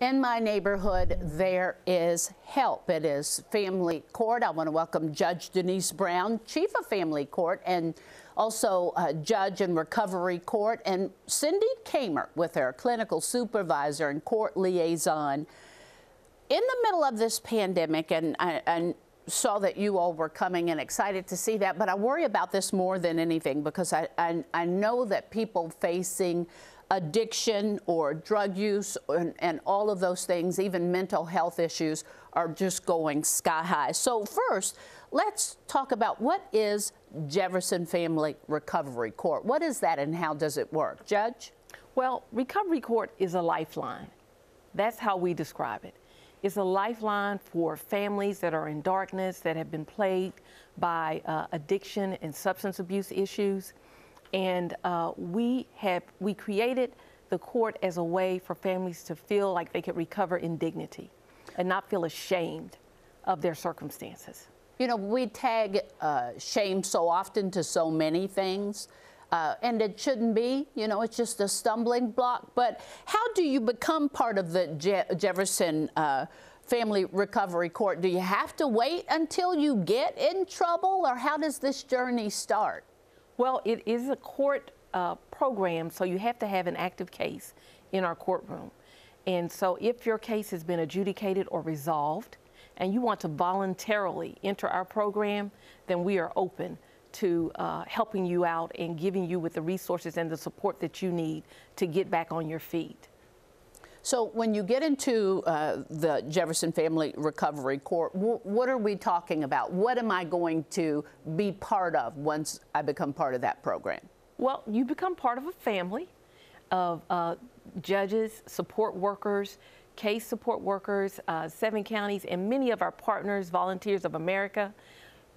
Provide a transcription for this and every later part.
In my neighborhood, there is help. It is family court. I want to welcome Judge Denise Brown, Chief of Family Court, and also uh, Judge in Recovery Court, and Cindy Kamer with her clinical supervisor and court liaison. In the middle of this pandemic, and I, I saw that you all were coming and excited to see that, but I worry about this more than anything because I, I, I know that people facing addiction or drug use and, and, all of those things, even mental health issues, are just going sky high. So, first, let's talk about what is Jefferson Family Recovery Court? What is that and how does it work? Judge? Well, Recovery Court is a lifeline. That's how we describe it. It's a lifeline for families that are in darkness, that have been plagued by uh, addiction and substance abuse issues. And uh, we have we created the court as a way for families to feel like they could recover in dignity and not feel ashamed of their circumstances. You know, we tag uh, shame so often to so many things. Uh, and it shouldn't be, you know, it's just a stumbling block. But how do you become part of the Je Jefferson uh, Family Recovery Court? Do you have to wait until you get in trouble, or how does this journey start? Well, it is a court uh, program, so you have to have an active case in our courtroom. And so if your case has been adjudicated or resolved and you want to voluntarily enter our program, then we are open to uh, helping you out and giving you with the resources and the support that you need to get back on your feet. So when you get into uh, the Jefferson Family Recovery Court, what are we talking about? What am I going to be part of once I become part of that program? Well, you become part of a family of uh, judges, support workers, case support workers, uh, seven counties, and many of our partners, Volunteers of America,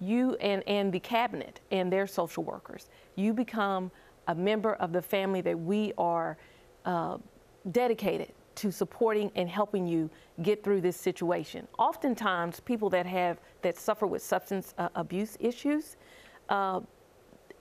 you and, and the cabinet and their social workers. You become a member of the family that we are uh, dedicated to supporting and helping you get through this situation. Oftentimes, people that have that suffer with substance uh, abuse issues, uh,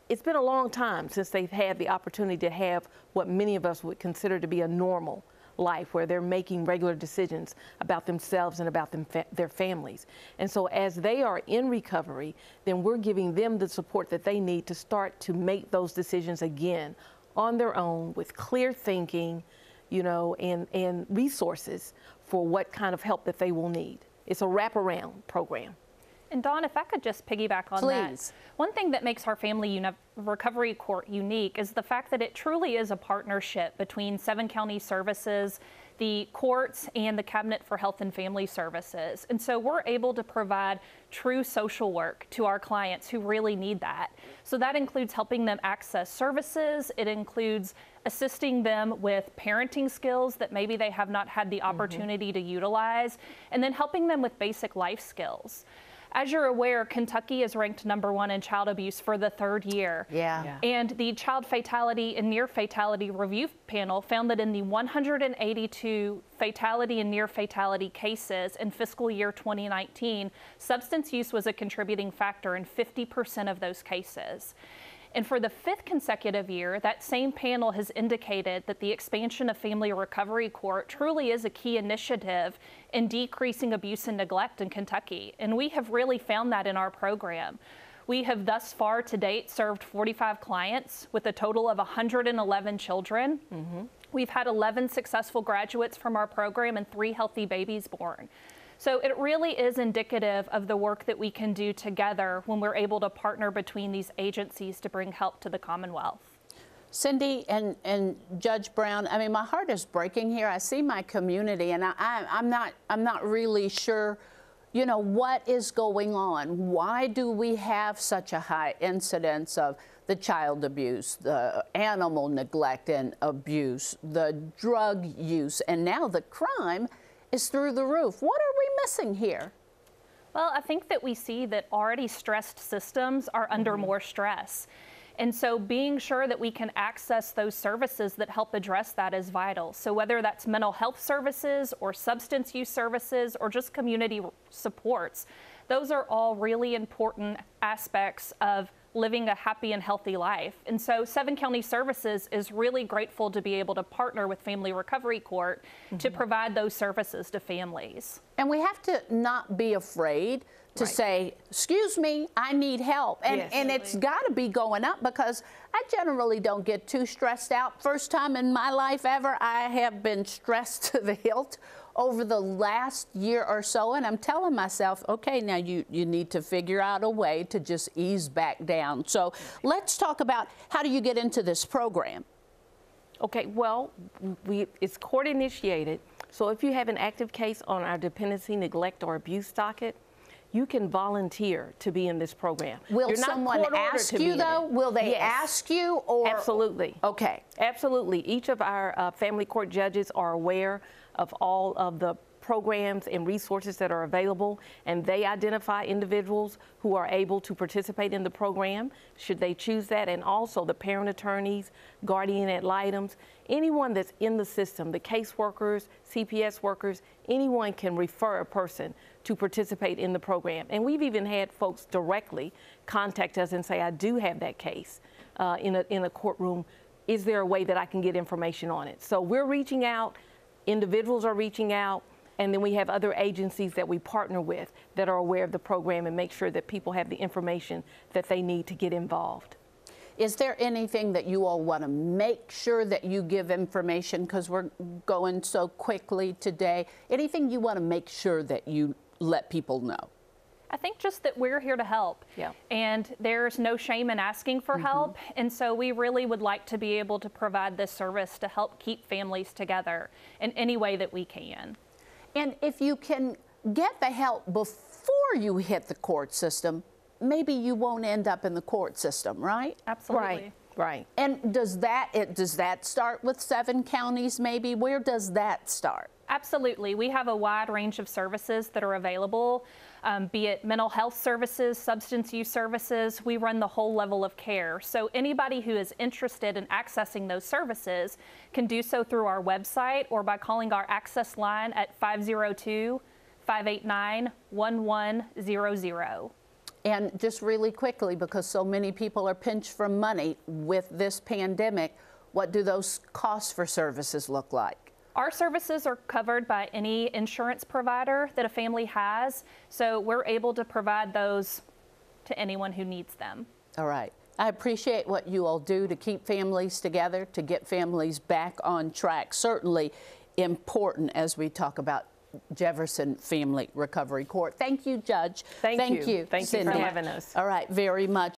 it's been a long time since they've had the opportunity to have what many of us would consider to be a normal life where they're making regular decisions about themselves and about them fa their families. And so as they are in recovery, then we're giving them the support that they need to start to make those decisions again on their own with clear thinking, you know, and, and resources for what kind of help that they will need. It's a wraparound program. And Dawne, if I could just piggyback on Please. that. One thing that makes our Family Uni Recovery Court unique is the fact that it truly is a partnership between Seven Counties Services, the courts, and the Cabinet for Health and Family Services. And so we're able to provide true social work to our clients who really need that. So that includes helping them access services, it includes assisting them with parenting skills that maybe they have not had the mm-hmm. opportunity mm -hmm. to utilize, and then helping them with basic life skills. As you're aware, Kentucky is ranked number one in child abuse for the third year. Yeah. yeah. And the Child Fatality and Near Fatality Review Panel found that in the 182 fatality and near fatality cases in fiscal year 2019, substance use was a contributing factor in 50% of those cases. And for the fifth consecutive year, that same panel has indicated that the expansion of Family Recovery Court truly is a key initiative in decreasing abuse and neglect in Kentucky. And we have really found that in our program. We have thus far to date served 45 clients with a total of 111 children. Mm -hmm. We've had 11 successful graduates from our program and three healthy babies born. So it really is indicative of the work that we can do together when we're able to partner between these agencies to bring help to the Commonwealth. Cindy and, and Judge Brown, I mean, my heart is breaking here. I see my community, and I, I, I'm not I'm not really sure, you know, what is going on. Why do we have such a high incidence of the child abuse, the animal neglect and abuse, the drug use, and now the crime is through the roof? What missing here? Well, I think that we see that already stressed systems are under mm -hmm. more stress. And so being sure that we can access those services that help address that is vital. So whether that's mental health services or substance use services or just community supports, those are all really important aspects of living a happy and healthy life. And so Seven Counties Services is really grateful to be able to partner with Family Recovery Court to mm-hmm. provide those services to families. And we have to not be afraid to Right. say, excuse me, I need help. And, Yes. and it's got to be going up because I generally don't get too stressed out. First time in my life ever, I have been stressed to the hilt over the last year or so. And I'm telling myself, okay, now you, you need to figure out a way to just ease back down. So let's talk about how do you get into this program? Okay, well, we, it's court initiated. So if you have an active case on our dependency, neglect, or abuse docket, you can volunteer to be in this program. Will You're not someone ask you though? Will they Yes. ask you or? Absolutely. Okay. Absolutely. Each of our uh, family court judges are aware of all of the programs and resources that are available, and they identify individuals who are able to participate in the program, should they choose that, and also the parent attorneys, guardian ad litems, anyone that's in the system, the caseworkers, CPS workers, anyone can refer a person to participate in the program. And we've even had folks directly contact us and say, I do have that case uh, in, a, in a courtroom. Is there a way that I can get information on it? So we're reaching out, individuals are reaching out, and then we have other agencies that we partner with that are aware of the program and make sure that people have the information that they need to get involved. Is there anything that you all want to make sure that you give information because we're going so quickly today? Anything you want to make sure that you let people know? I think just that we're here to help. Yeah. And there's no shame in asking for mm-hmm. help. And so we really would like to be able to provide this service to help keep families together in any way that we can. And if you can get the help before you hit the court system, maybe you won't end up in the court system, right? Absolutely. Right, right. And does that it does that start with seven counties maybe? Where does that start? Absolutely. We have a wide range of services that are available, um, be it mental health services, substance use services. We run the whole level of care. So, anybody who is interested in accessing those services can do so through our website or by calling our access line at 502 589 1100. And just really quickly, because so many people are pinched for money with this pandemic, what do those costs for services look like? Our services are covered by any insurance provider that a family has, so we're able to provide those to anyone who needs them. All right. I appreciate what you all do to keep families together, to get families back on track. Certainly important as we talk about Jefferson Family Recovery Court. Thank you, Judge. Thank you. you. Thank you for having us. All right, very much.